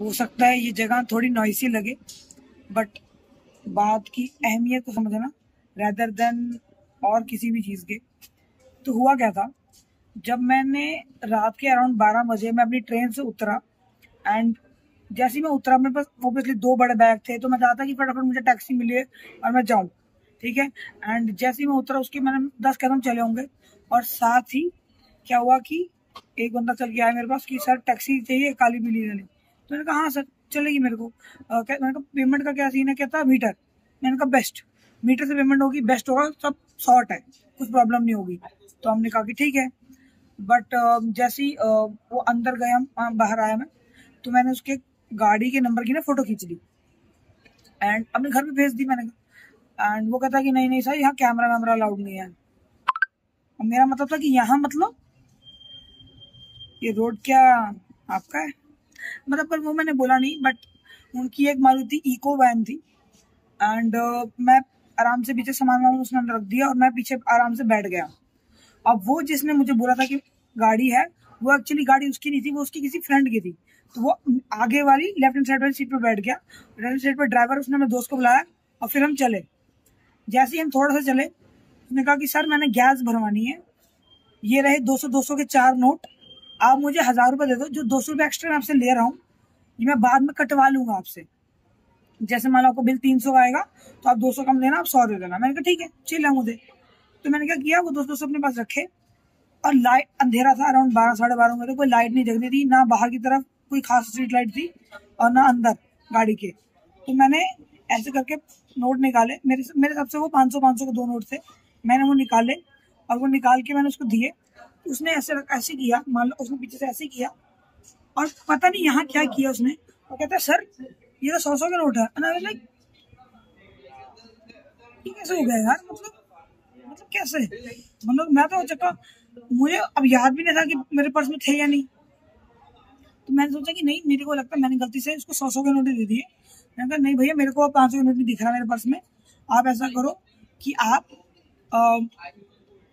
हो सकता है ये जगह थोड़ी नॉइसी लगे बट बात की अहमियत को समझना रेदर देन और किसी भी चीज़ के। तो हुआ क्या था? जब मैंने रात के अराउंड बारह बजे मैं अपनी ट्रेन से उतरा एंड जैसे मैं उतरा, मेरे पास ऑब्वियसली दो बड़े बैग थे तो मैं चाहता कि फटाफट मुझे टैक्सी मिले और मैं जाऊँ, ठीक है? एंड जैसे ही मैं उतरा, उसके मैंने दस कदम चले होंगे, और साथ ही क्या हुआ कि एक बंदा चल गया है मेरे पास कि, सर टैक्सी चाहिए, काली पीली वाली तो मैंने कहा हाँ सर चलेगी मेरे को। आ, मैंने कहा पेमेंट का क्या सीन है? कहता मीटर मैंने कहा बेस्ट मीटर से पेमेंट होगी बेस्ट होगा सब शॉर्ट है कुछ प्रॉब्लम नहीं होगी। तो हमने कहा कि ठीक है। बट जैसे ही वो अंदर गए हम बाहर आया मैं तो मैंने उसके गाड़ी के नंबर की ना फ़ोटो खींच ली। एंड अपने घर पे भेज दी मैंने। एंड वो कहता कि नहीं नहीं सर यहाँ कैमरा वैमरा अलाउड नहीं है। मेरा मतलब था कि यहाँ मतलब ये रोड क्या आपका है? मतलब पर वो मैंने बोला नहीं बट उनकी एक मारुति इको वैन थी। एंड uh, मैं आराम से पीछे सामान वामान उसने रख दिया और मैं पीछे आराम से बैठ गया। अब वो जिसने मुझे बोला था कि गाड़ी है वो एक्चुअली गाड़ी उसकी नहीं थी वो उसकी किसी फ्रेंड की थी। तो वो आगे वाली लेफ़्ट हैंड साइड वाली सीट पर बैठ गया। राइट हैंड साइड पर ड्राइवर उसने मेरे दोस्त को बुलाया और फिर हम चले। जैसे ही हम थोड़ा सा चले उसने कहा कि सर मैंने गैस भरवानी है। ये रहे दो सौ दो सौ के चार नोट आप मुझे हज़ार रुपये दे दो, जो दो सौ रुपये एक्स्ट्रा मैं आपसे ले रहा हूँ, ये मैं बाद में कटवा लूँगा आपसे। जैसे मान लो आपको बिल तीन सौ आएगा तो आप दो सौ कम देना, आप सौ दे देना। मैंने कहा, ठीक है चिल है मुझे। तो मैंने क्या किया वो दो सौ अपने पास रखे। और लाइट अंधेरा था अराउंड बारह, साढ़े बारह में तो कोई लाइट नहीं जग रही थी, ना बाहर की तरफ़ कोई खास स्ट्रीट लाइट थी और ना अंदर गाड़ी के। तो मैंने ऐसे करके नोट निकाले। मेरे मेरे हिसाब से वो पाँच सौ पाँच सौ के दो नोट थे। मैंने वो निकाले और वो निकाल के मैंने उसको दिए। उसने ऐसे ऐसे किया, मान लो उसने पीछे से ऐसे किया। और पता नहीं यहाँ क्या किया उसने। वो कहता है, सर, ये तो सौ सौ का नोट है। लाइक कैसे हो गया यार? मतलब मतलब कैसे? मतलब मैं तो चक्का मुझे अब याद भी नहीं था कि मेरे पर्स में थे या नहीं। तो मैंने सोचा कि नहीं, मेरे को लगता है मैंने गलती से उसको सौ सौ के नोट दे दिए। मैंने कहा, नहीं भैया, मेरे को पाँच सौ के नोट नहीं दिख रहा, मेरे पर्स में। आप ऐसा करो कि आप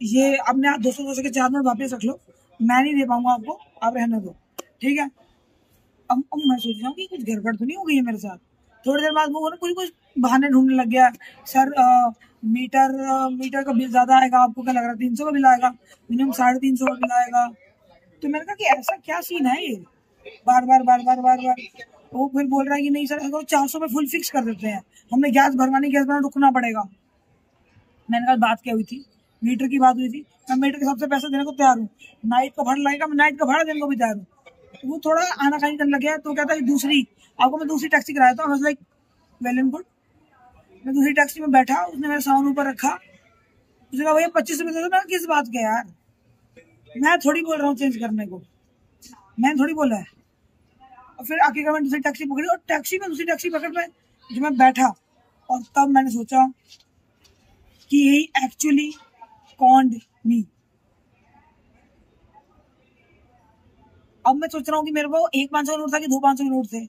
ये अपने दो सौ दो सौ के चार नोट वापस रख लो। मैं नहीं दे पाऊँगा आपको आप रहने दो ठीक है? अब अब मैं सोच रहा हूँ कि कुछ गड़बड़ तो नहीं हो गई है मेरे साथ? थोड़ी देर बाद वो ना कोई कुछ बहाने ढूँढने लग गया। सर आ, मीटर आ, मीटर का बिल ज़्यादा आएगा आपको क्या लग रहा है? तीन सौ का बिल आएगा मिनिमम साढ़े तीन सौ का बिल आएगा। तो मैंने कहा कि ऐसा क्या सीन है ये? बार बार बार बार बार बार। वो फिर बोल रहा है कि नहीं सर अगर चार सौ में फुल फिक्स कर देते हैं हमने गैस भरवानी गैस भरना रुकना पड़ेगा। मैंने कहा बात क्या हुई थी? मीटर की बात हुई थी, मैं मीटर के सबसे पैसे देने को तैयार हूँ। नाइट का भाड़ा लगेगा मैं नाइट का भाड़ा देने को भी तैयार हूँ। वो थोड़ा आना खानी करने लग गया तो कहता है दूसरी, आपको मैं दूसरी टैक्सी कराया था लाइक वेल एंड गुड मैं दूसरी टैक्सी में बैठा, उसने मेरा सामान ऊपर रखा। उसने कहा, भैया, पच्चीस रुपये दे दो, मैं किस बात के यार? मैं थोड़ी बोल रहा हूँ चेंज करने को। मैंने थोड़ी बोला है। और फिर आखिर मैंने दूसरी टैक्सी पकड़ी, और टैक्सी में दूसरी टैक्सी पकड़ में जब मैं बैठा, और तब मैंने सोचा कि यही एक्चुअली कॉन्ड मी अब मैं सोच रहा हूँ कि मेरे पास एक पाँच सौ नोट था कि दो पाँच सौ के नोट थे।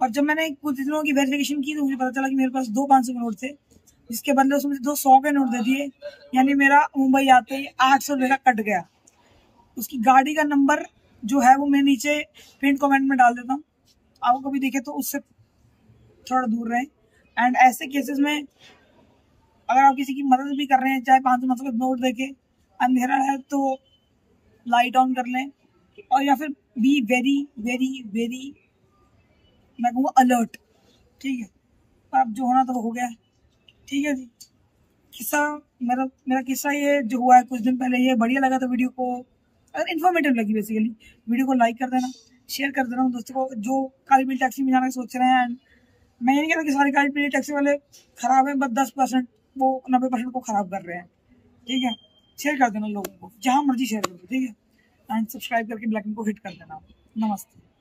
और जब मैंने कुछ दिनों की वेरिफिकेशन की तो मुझे पता चला कि मेरे पास दो पाँच सौ के नोट थे, जिसके बदले उसमें दो सौ के नोट दे दिए। यानी मेरा मुंबई आते ही आठ सौ रुपये का कट गया। उसकी गाड़ी का नंबर जो है वो मैं नीचे पिन कमेंट में डाल देता हूँ। आपको कभी देखे तो उससे थोड़ा दूर रहें। एंड ऐसे केसेस में अगर आप किसी की मदद भी कर रहे हैं, चाहे पाँच सौ नोट देके, अंधेरा है तो लाइट ऑन कर लें। और या फिर बी वेरी वेरी वेरी मैं कहूँगा अलर्ट ठीक है? अब जो होना तो हो गया ठीक है जी? किस्सा, मेरा मेरा किस्सा ये जो हुआ है कुछ दिन पहले ये बढ़िया लगा था वीडियो को, अगर इन्फॉर्मेटिव लगी बेसिकली वीडियो को लाइक कर देना शेयर कर देना दोस्तों को, जो काली बिल टैक्सी में जाने जाना सोच रहे हैं एंड मैं ये नहीं कह कहता कि सारे काली बिल टैक्सी वाले खराब हैं, बस दस परसेंट वो नब्बे परसेंट को खराब कर रहे हैं। ठीक है? शेयर कर देना लोगों को, जहाँ मर्ज़ी शेयर कर ठीक है? एंड सब्सक्राइब करके ब्लैक को हिट कर देना। नमस्ते।